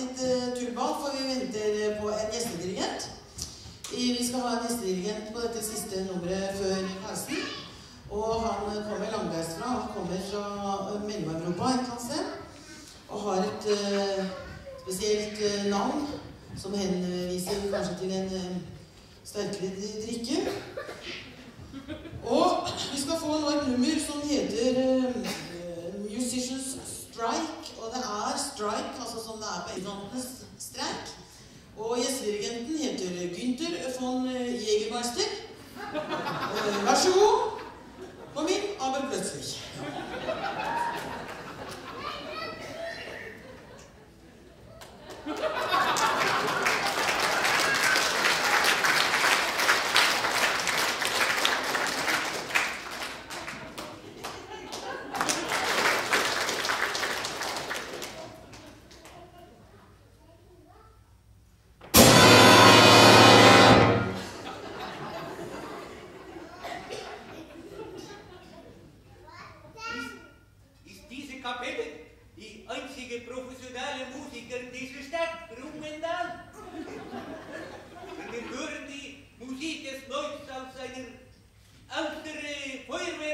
litt uh, tullball, for vi venter på en gjestedirigent. Vi skal ha en gjestedirigent på dette siste nummeret før pausen. Og han kommer langveisfra. Han kommer fra Mellom-Europa et eller se. Og har et uh, spesielt uh, navn som henviser kanskje til en uh, sterkere drikke. Og Jegermeister. Vær så god. Kom inn, Abel plötzlich. Kapitel, die einzige professionelle Musiker dieser Stadt, Brumenthal. Und wir hören die Musik des Leuchts aus seiner anderen Feuerwehr.